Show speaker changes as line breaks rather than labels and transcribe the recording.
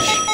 finish.